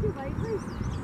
Thank you, bye, bye.